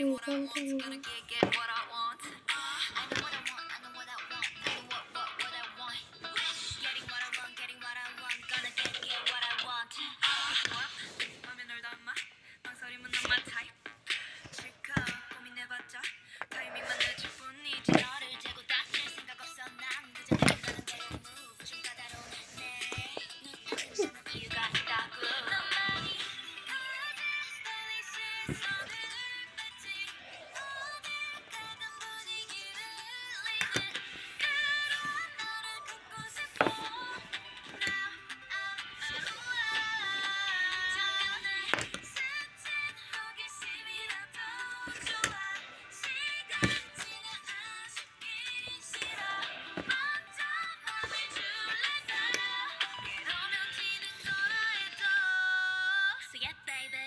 Hey, something. yet, baby.